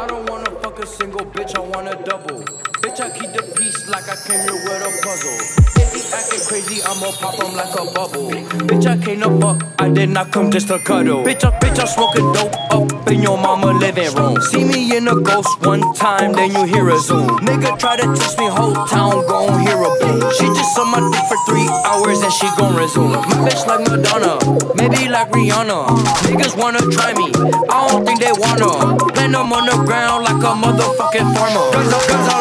I don't wanna fuck a single bitch, I wanna double. Bitch, I keep the peace like I came here with a puzzle. If he acting crazy, I'ma pop him like a bubble. Bitch, I came to fuck, I did not come just to cuddle. Bitch, I, bitch, I smoking dope up in your mama living room. See me in a ghost one time, then you hear a zoom. Nigga try to test me, whole town gon' hear a boom. She just on my dick for three hours and she gon' resume. My bitch like Madonna, maybe like Rihanna. Niggas wanna try me, I don't think they wanna. Plant them on the ground like a motherfucking farmer.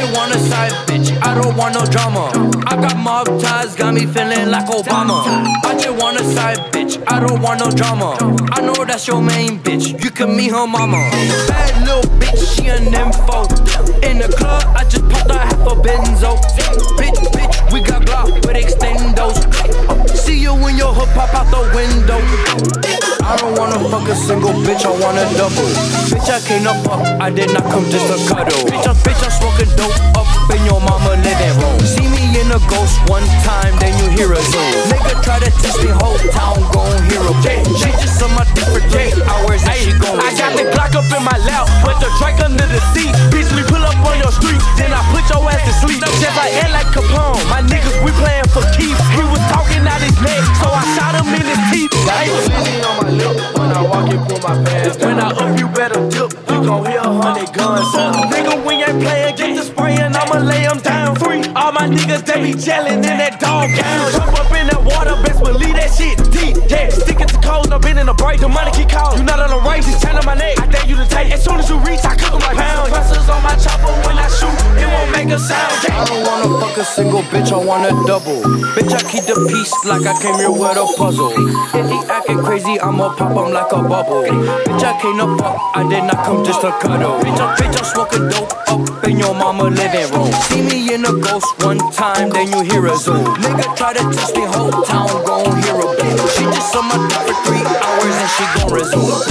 I just want a side bitch, I don't want no drama. I got mob ties, got me feeling like Obama. I just want a side bitch, I don't want no drama. I know that's your main bitch, you can meet her mama. Bad little bitch, she an info. In the club, I just popped a half a benzo. Single bitch, I want a double. Bitch, I came to fuck, I did not come just to cuddle. Bitch, I, bitch, I'm smoking dope up in your mama living room. See me in a ghost one time, then you hear a zoom. Nigga try to test me, whole town gon' hear a boom. She just on my dick for three hours and she gon' I got the Glock up in my lap, put the Drake under the seat. Bitch, we pull up on your street, then I put your ass to sleep. Just like Ed like Capone, my niggas, we playing for keeps. I walk and pull my down. When I up, you better dip. You gon' hear a hundred guns. Nigga, when you ain't playing, get the spray and I'ma lay lay 'em down. Free. All my niggas, they be gelling in that dog gown. A single bitch, I want a double. Bitch, I keep the peace like I came here with a puzzle. If he acting crazy, I'ma pop him like a bubble. Bitch, I came to fuck, I did not come just to cuddle. Bitch, I, bitch, I'm smoking dope up in your mama living room. See me in a ghost one time, then you hear a zoom. Nigga try to test me, whole town gon' hear a boom. She just on my for three hours and she gon' resume.